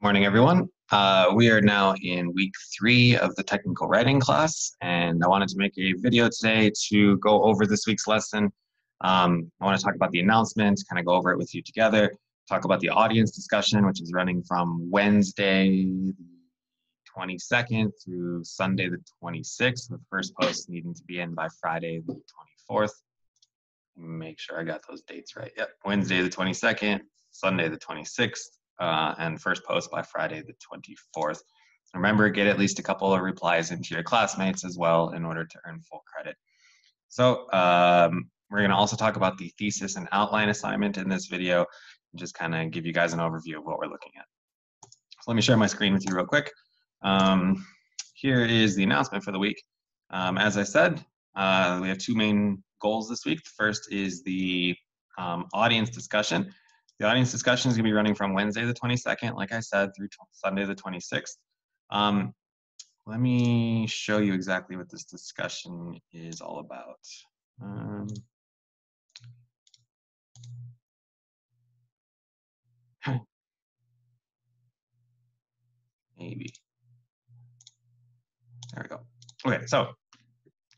Morning, everyone. Uh, we are now in week three of the technical writing class, and I wanted to make a video today to go over this week's lesson. Um, I want to talk about the announcement, kind of go over it with you together, talk about the audience discussion, which is running from Wednesday the 22nd through Sunday the 26th, with first post needing to be in by Friday the 24th. Make sure I got those dates right. Yep, Wednesday the 22nd, Sunday the 26th uh, and first post by Friday the 24th. Remember, get at least a couple of replies into your classmates as well in order to earn full credit. So um, we're going to also talk about the thesis and outline assignment in this video, and just kind of give you guys an overview of what we're looking at. So let me share my screen with you real quick. Um, here is the announcement for the week. Um, as I said, uh, we have two main goals this week. The first is the um, audience discussion. The audience discussion is going to be running from Wednesday the 22nd, like I said, through Sunday the 26th. Um, let me show you exactly what this discussion is all about. Um, maybe. There we go. Okay, so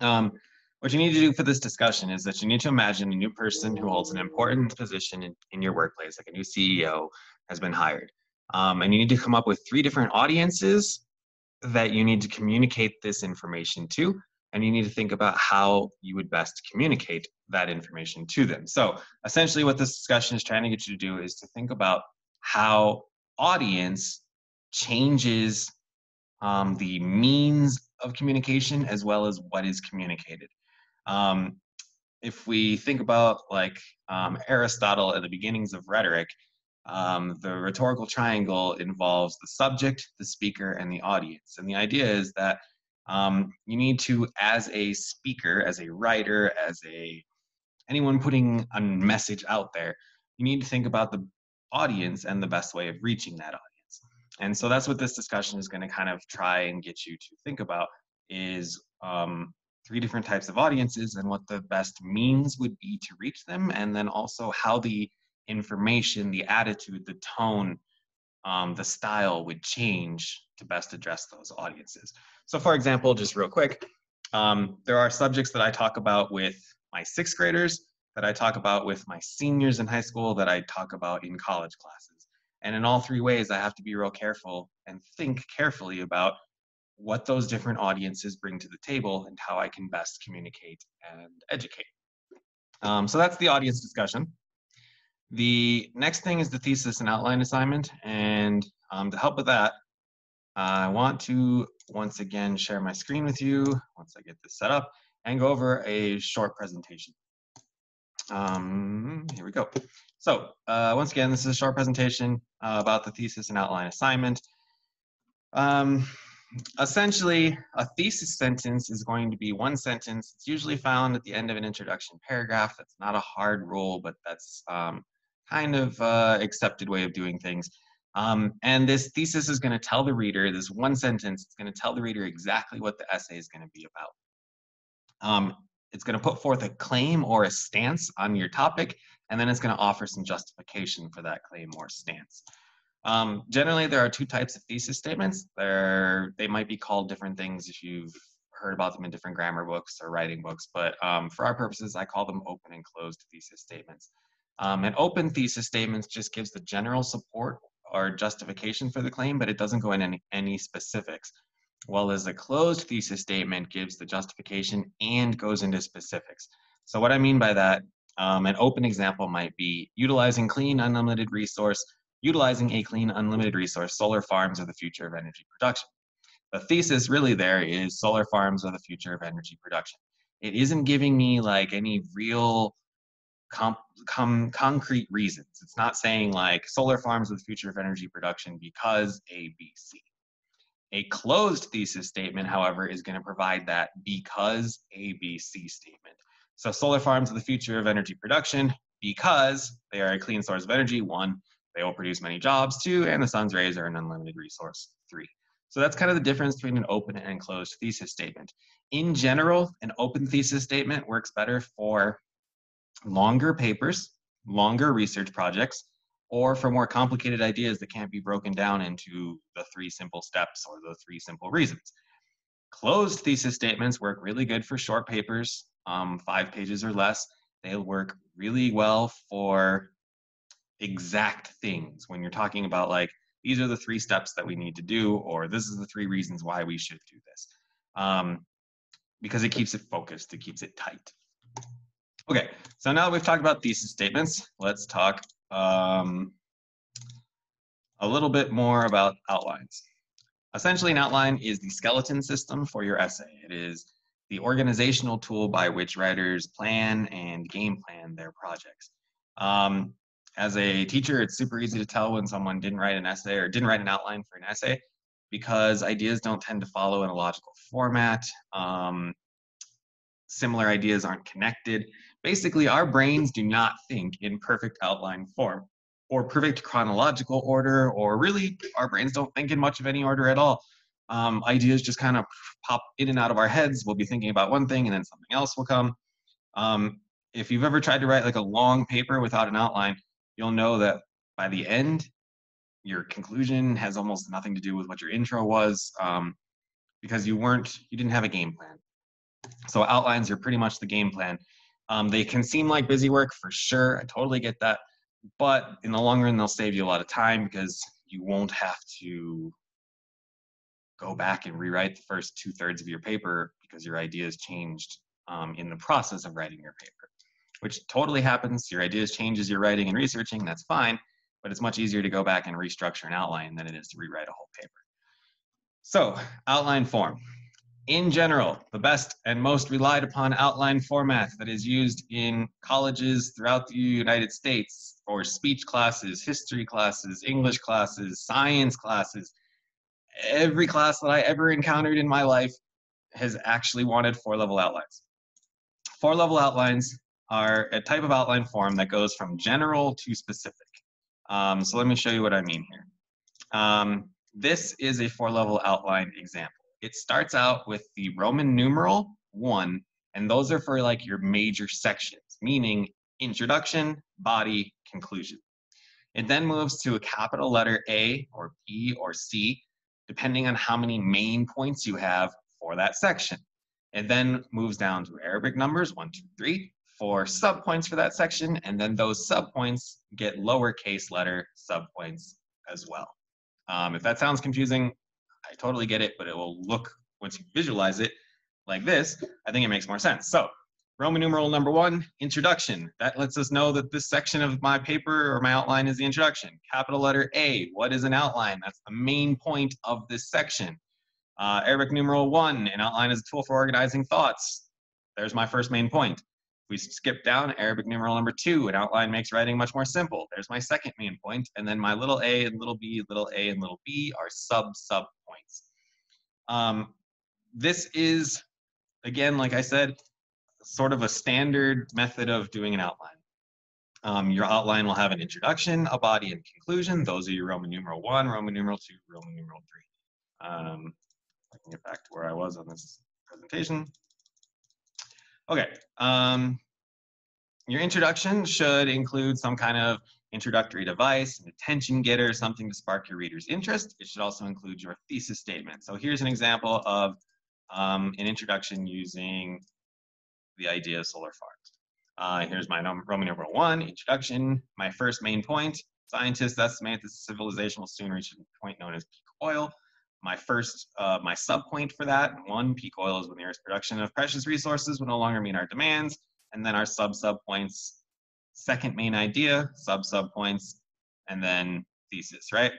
um, what you need to do for this discussion is that you need to imagine a new person who holds an important position in, in your workplace, like a new CEO has been hired. Um, and you need to come up with three different audiences that you need to communicate this information to. And you need to think about how you would best communicate that information to them. So essentially, what this discussion is trying to get you to do is to think about how audience changes um, the means of communication as well as what is communicated. Um, if we think about like um, Aristotle and the beginnings of rhetoric, um, the rhetorical triangle involves the subject, the speaker, and the audience. And the idea is that um, you need to, as a speaker, as a writer, as a anyone putting a message out there, you need to think about the audience and the best way of reaching that audience. And so that's what this discussion is going to kind of try and get you to think about is um, three different types of audiences and what the best means would be to reach them, and then also how the information, the attitude, the tone, um, the style would change to best address those audiences. So, for example, just real quick, um, there are subjects that I talk about with my sixth graders, that I talk about with my seniors in high school, that I talk about in college classes. And in all three ways, I have to be real careful and think carefully about what those different audiences bring to the table and how I can best communicate and educate. Um, so that's the audience discussion. The next thing is the thesis and outline assignment. And um, to help with that, I want to once again share my screen with you once I get this set up and go over a short presentation. Um, here we go. So uh, once again, this is a short presentation uh, about the thesis and outline assignment. Um, essentially, a thesis sentence is going to be one sentence. It's usually found at the end of an introduction paragraph. That's not a hard rule, but that's um, kind of uh, accepted way of doing things. Um, and this thesis is going to tell the reader, this one sentence, it's going to tell the reader exactly what the essay is going to be about. Um, it's going to put forth a claim or a stance on your topic, and then it's going to offer some justification for that claim or stance. Um, generally, there are two types of thesis statements. They're, they might be called different things if you've heard about them in different grammar books or writing books, but um, for our purposes, I call them open and closed thesis statements. Um, an open thesis statement just gives the general support or justification for the claim, but it doesn't go in any, any specifics. While as a closed thesis statement gives the justification and goes into specifics. So what I mean by that, um, an open example might be utilizing clean unlimited resource utilizing a clean, unlimited resource, solar farms are the future of energy production. The thesis really there is solar farms are the future of energy production. It isn't giving me like any real com- com- concrete reasons. It's not saying like solar farms are the future of energy production because A, B, C. A closed thesis statement, however, is going to provide that because A, B, C statement. So solar farms are the future of energy production because they are a clean source of energy, one, they will produce many jobs too, and the sun's rays are an unlimited resource, three. So that's kind of the difference between an open and closed thesis statement. In general, an open thesis statement works better for longer papers, longer research projects, or for more complicated ideas that can't be broken down into the three simple steps or the three simple reasons. Closed thesis statements work really good for short papers, um, five pages or less. They'll work really well for exact things when you're talking about like, these are the three steps that we need to do, or this is the three reasons why we should do this. Um, because it keeps it focused, it keeps it tight. Okay, so now we've talked about thesis statements, let's talk um, a little bit more about outlines. Essentially, an outline is the skeleton system for your essay. It is the organizational tool by which writers plan and game plan their projects. Um, as a teacher, it's super easy to tell when someone didn't write an essay or didn't write an outline for an essay because ideas don't tend to follow in a logical format. Um, similar ideas aren't connected. Basically, our brains do not think in perfect outline form or perfect chronological order, or really, our brains don't think in much of any order at all. Um, ideas just kind of pop in and out of our heads. We'll be thinking about one thing and then something else will come. Um, if you've ever tried to write like a long paper without an outline, you'll know that by the end, your conclusion has almost nothing to do with what your intro was um, because you weren't, you didn't have a game plan. So outlines are pretty much the game plan. Um, they can seem like busy work for sure. I totally get that. But in the long run, they'll save you a lot of time because you won't have to go back and rewrite the first two thirds of your paper because your ideas changed um, in the process of writing your paper, which totally happens. Your ideas change as you're writing and researching, that's fine, but it's much easier to go back and restructure an outline than it is to rewrite a whole paper. So, outline form. In general, the best and most relied upon outline format that is used in colleges throughout the United States for speech classes, history classes, English classes, science classes, every class that I ever encountered in my life has actually wanted four level outlines. Four level outlines are a type of outline form that goes from general to specific. Um, so let me show you what I mean here. Um, this is a four level outline example. It starts out with the Roman numeral one, and those are for like your major sections, meaning introduction, body, conclusion. It then moves to a capital letter A or B or C, depending on how many main points you have for that section. It then moves down to Arabic numbers, one, two, three, for subpoints for that section, and then those subpoints get lowercase letter subpoints as well. Um, if that sounds confusing, I totally get it, but it will look, once you visualize it like this, I think it makes more sense. So Roman numeral number one, introduction. That lets us know that this section of my paper or my outline is the introduction. Capital letter A, what is an outline? That's the main point of this section. Uh, Arabic numeral one, an outline is a tool for organizing thoughts. There's my first main point. We skip down Arabic numeral number two, an outline makes writing much more simple. There's my second main point, and then my little a and little b, little a and little b are sub sub points. Um, this is, again, like I said, sort of a standard method of doing an outline. Um, your outline will have an introduction, a body, and conclusion. Those are your Roman numeral one, Roman numeral two, Roman numeral three. Um, I can get back to where I was on this presentation. Okay, um, your introduction should include some kind of introductory device, an attention getter, something to spark your reader's interest. It should also include your thesis statement. So here's an example of um, an introduction using the idea of solar farms. Uh, here's my Roman numeral one, introduction. My first main point, scientists estimate that civilization will soon reach a point known as peak oil. My first, uh, my subpoint for that, one, peak oil is when the Earth's production of precious resources will no longer meet our demands. And then our sub-sub points, second main idea, sub-sub points, and then thesis, right?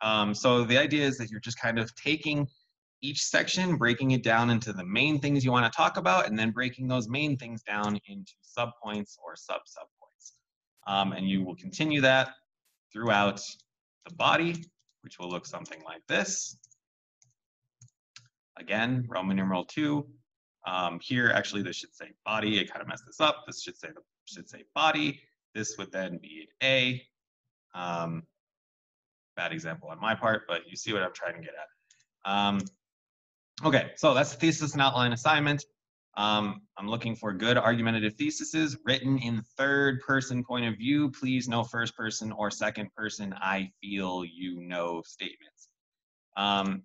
Um, so the idea is that you're just kind of taking each section, breaking it down into the main things you want to talk about, and then breaking those main things down into subpoints or sub-subpoints. Um, and you will continue that throughout the body, which will look something like this. Again, Roman numeral two. Um, here, actually, this should say body. I kind of messed this up. This should say should say body. This would then be A. Um, bad example on my part, but you see what I'm trying to get at. Um, Okay, so that's the thesis and outline assignment. Um, I'm looking for good argumentative theses written in third person point of view. Please no first person or second person I feel you know statements. Um,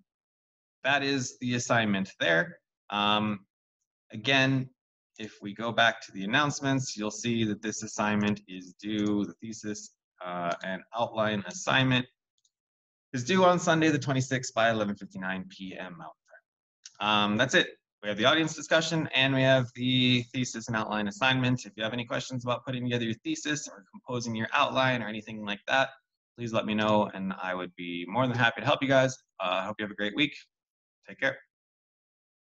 that is the assignment there. Um, again, if we go back to the announcements, you'll see that this assignment is due, the thesis uh, and outline assignment is due on Sunday, the 26th by 11.59 p.m. Mountain. Um, that's it. We have the audience discussion and we have the thesis and outline assignment. If you have any questions about putting together your thesis or composing your outline or anything like that, please let me know and I would be more than happy to help you guys. I uh, hope you have a great week. Take care.